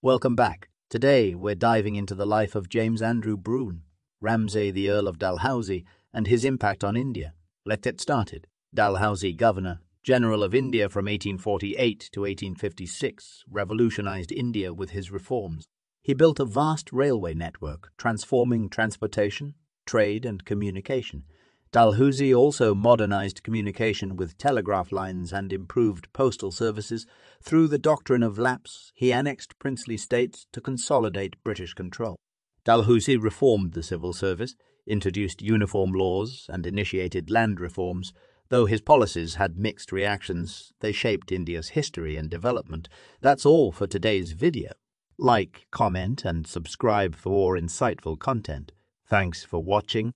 Welcome back. Today we're diving into the life of James Andrew Broun, Ramsay the Earl of Dalhousie, and his impact on India. Let's get started. Dalhousie Governor, General of India from 1848 to 1856, revolutionized India with his reforms. He built a vast railway network, transforming transportation, trade, and communication. Dalhousie also modernized communication with telegraph lines and improved postal services. Through the doctrine of lapse, he annexed princely states to consolidate British control. Dalhousie reformed the civil service, introduced uniform laws, and initiated land reforms. Though his policies had mixed reactions, they shaped India's history and development. That's all for today's video. Like, comment, and subscribe for more insightful content. Thanks for watching